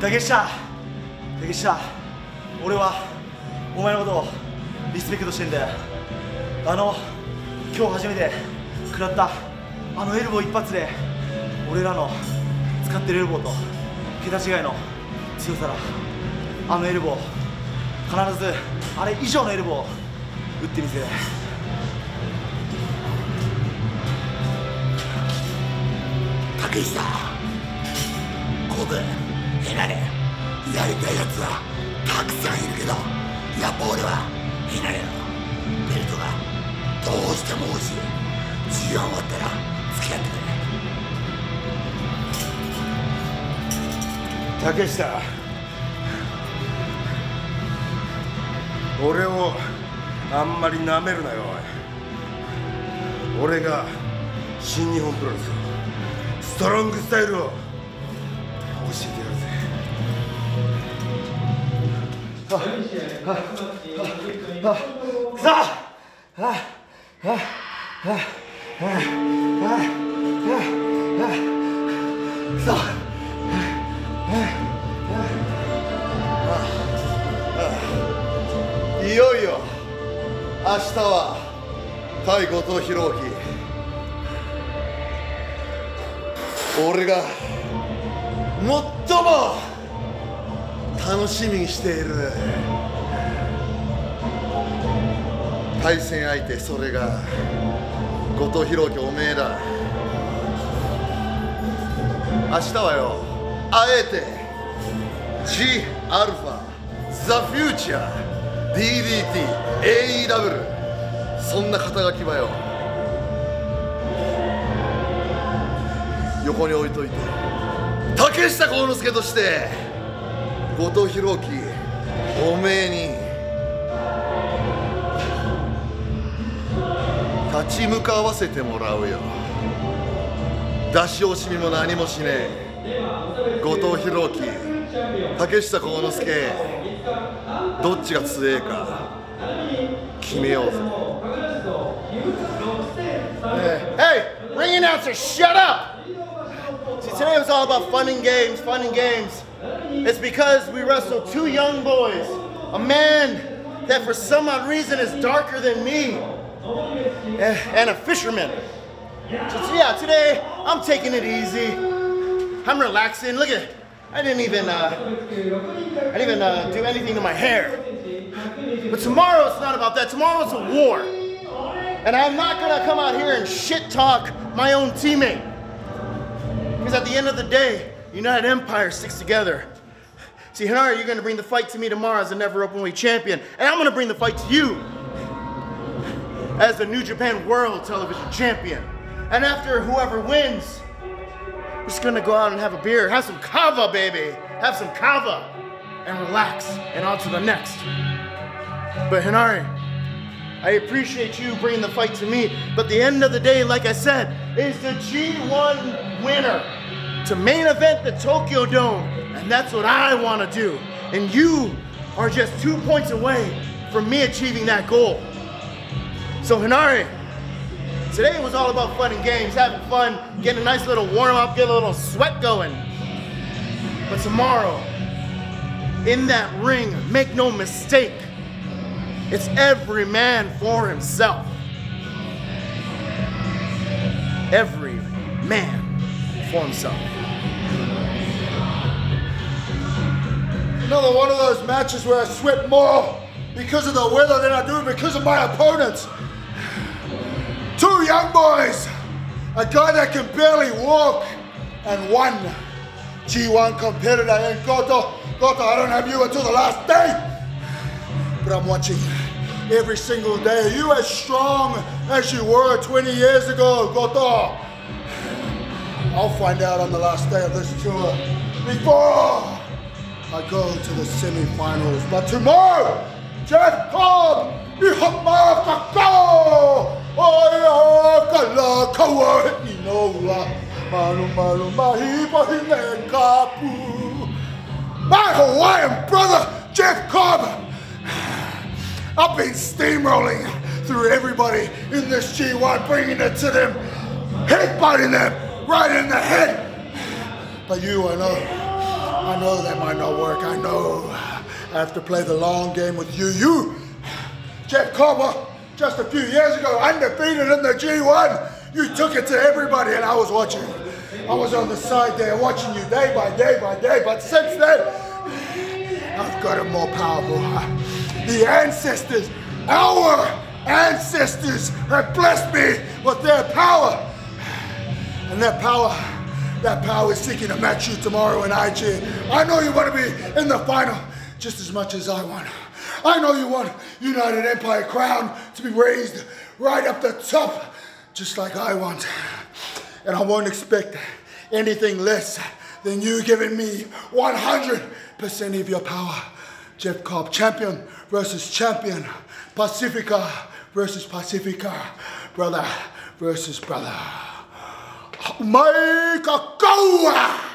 竹下竹下俺はお前のことをリスペクトしてんだよ。あの今日初めて食らったあのエルボー一発で俺らの使ってるエルボーと桁違いの強さだ。あのエルボー必ずあれ以上のエルボーを打ってみせる。竹下コブヘナレやりたいやつはたくさんいるけどやっぱ俺はヘナレのベルトがどうしても欲しい G1 終わったら付き合ってくれ竹下俺をあんまりなめるなよ俺が新日本プロレスストロングスタイルを教えてやるぜ。いよいよ明日は対後藤弘樹俺が最も楽しみにしている。対戦相手それが後藤弘樹おめえだ。明日はよあえて G アルファザ・フューチャー DDT AEW そんな肩書きはよ横に置いといて。竹下幸之助として後藤弘樹おめえに立ち向かわせてもらうよ出し惜しみも何もしねえ後藤弘樹竹下幸之助どっちが強えか決めようぜ Hey, ring announcer, shut up! See, today was all about fun and games, fun and games. It's because we wrestled two young boys, a man that for some odd reason is darker than me, eh, and a fisherman. So, yeah, today I'm taking it easy. I'm relaxing. Look at, I didn't even, uh, I didn't even uh, do anything to my hair. But tomorrow it's not about that. Tomorrow it's a war. And I'm not gonna come out here and shit talk my own teammate. Because at the end of the day, United Empire sticks together. See, Henare, you're gonna bring the fight to me tomorrow as a never open weight champion, and I'm gonna bring the fight to you as the New Japan World Television Champion. And after whoever wins, we're just gonna go out and have a beer, have some kava, baby, have some kava, and relax, and on to the next. But Henare, I appreciate you bringing the fight to me, but the end of the day, like I said, is the G1 winner to main event the Tokyo Dome, and that's what I want to do. And you are just two points away from me achieving that goal. So Henare, today was all about fun and games, having fun, getting a nice little warm up, get a little sweat going. But tomorrow, in that ring, make no mistake, it's every man for himself. Every man for himself. Another one of those matches where I sweat more because of the weather than I do because of my opponents. Two young boys, a guy that can barely walk, and one G1 competitor. And Goto, Goto, I don't have you until the last day. But I'm watching every single day. You as strong as you were 20 years ago, Goto. I'll find out on the last day of this tour before I go to the semifinals. But tomorrow, Jeff Cobb, Ihamafako, Oyakala Kawa, Inola, Manu Manu Mahipa Hine Kapu. My Hawaiian brother, Jeff Cobb. I've been steamrolling through everybody in this G1, bringing it to them, headbutting them right in the head. But you, I know, I know that might not work. I know. I have to play the long game with you. You, Jeff Cobb, just a few years ago, undefeated in the G1. You took it to everybody, and I was watching. I was on the side there watching you day by day by day. But since then, I've got it more powerful. The ancestors, our ancestors, have blessed me with their power. And that power, that power is seeking to match you tomorrow in IG. I know you want to be in the final just as much as I want. I know you want United Empire crown to be raised right up the top, just like I want. And I won't expect anything less than you giving me 100% of your power. Jeff Cobb, champion versus champion. Pacifica versus Pacifica. Brother versus brother. Make a go!